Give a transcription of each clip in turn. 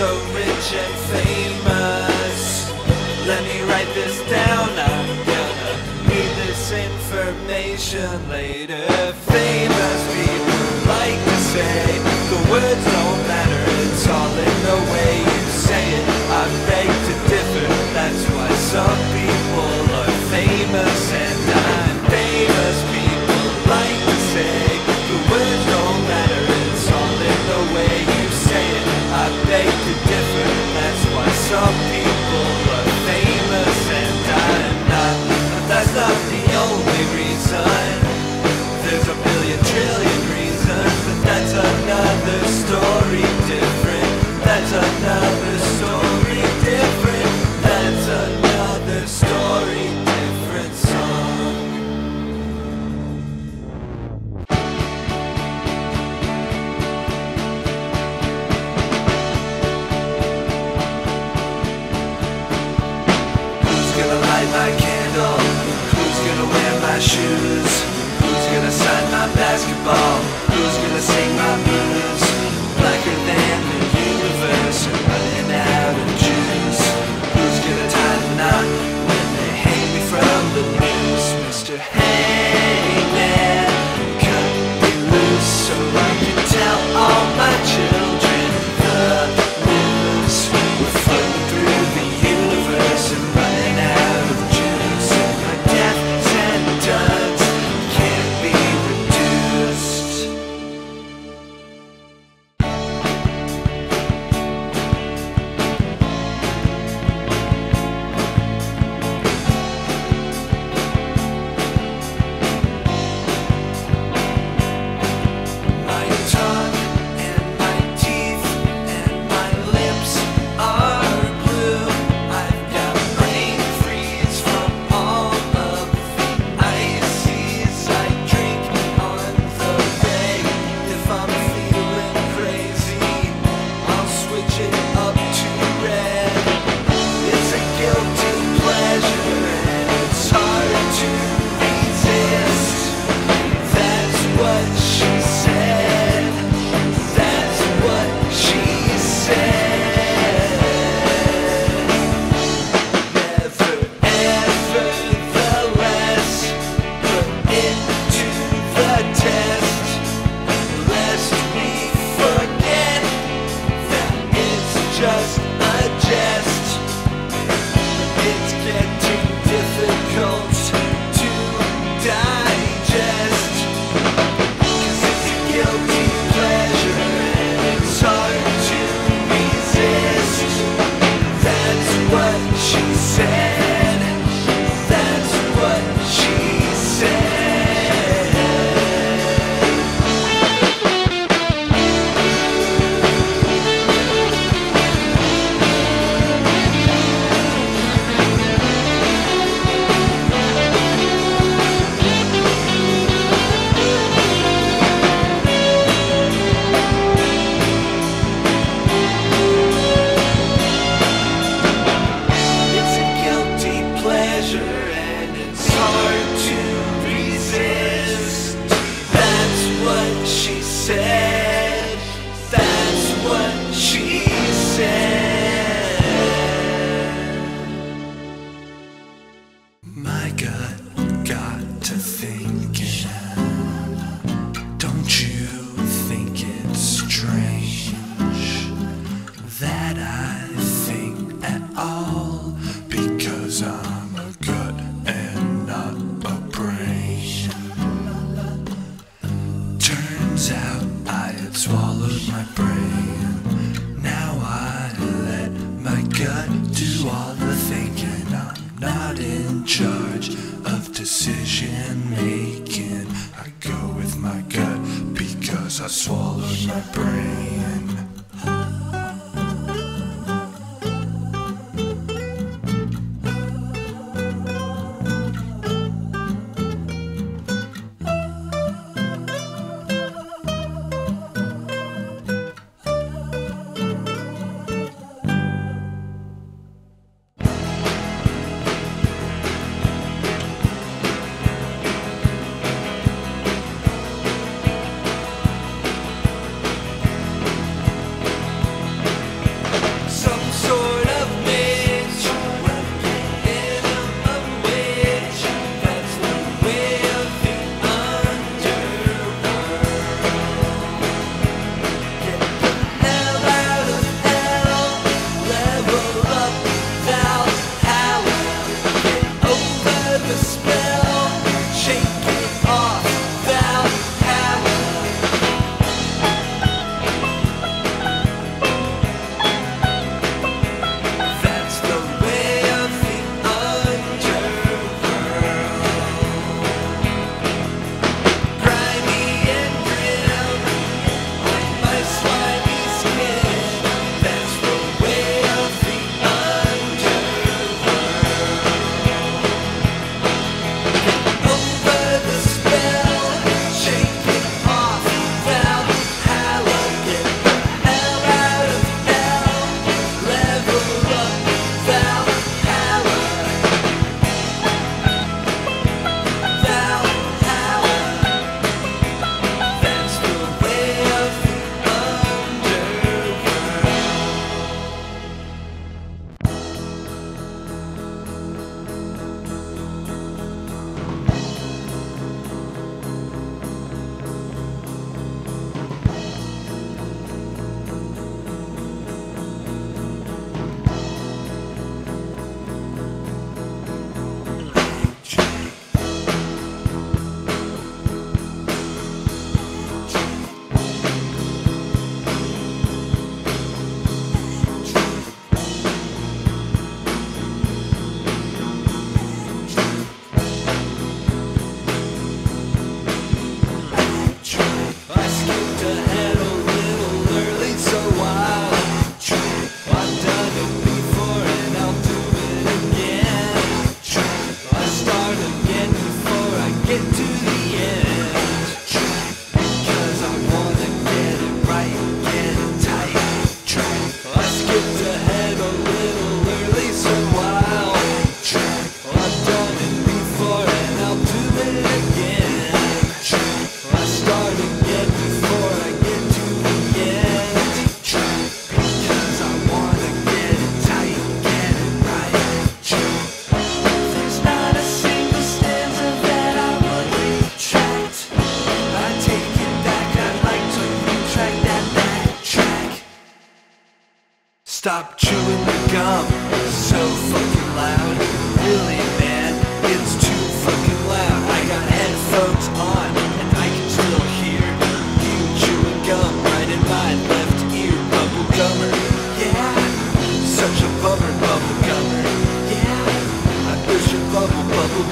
so rich and famous. Let me write this down, I'm gonna need this information later. news out, I had swallowed my brain. Now I let my gut do all the thinking. I'm not in charge of decision making. I go with my gut because I swallowed my brain.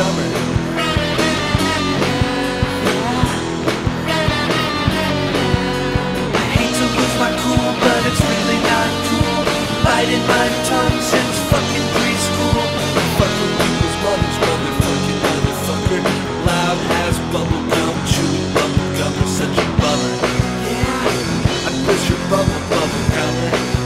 I hate dumber. biting my tongue since fucking preschool. Fucking you was mother's motherfucking motherfucker. Loud as bubblegum, chewing bubblegum, such a bummer. Yeah, I miss your bubble bubblegummer.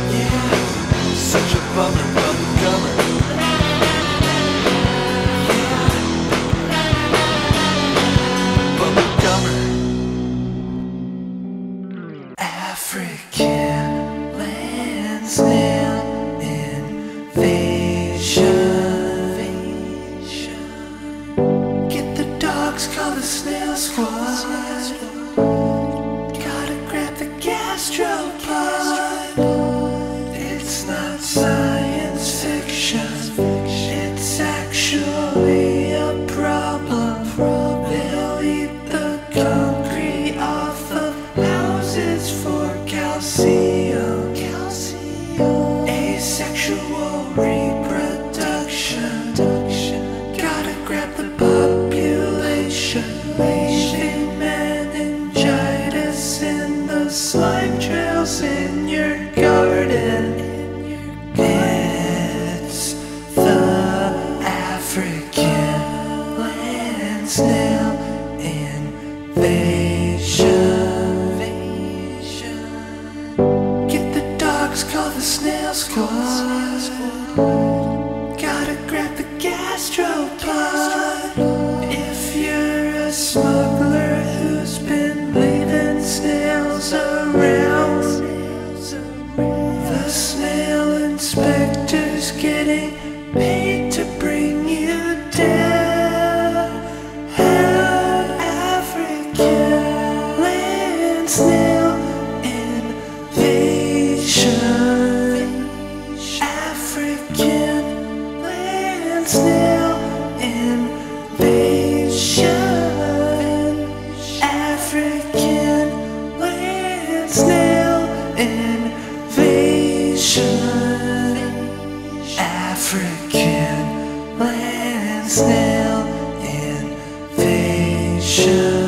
ocean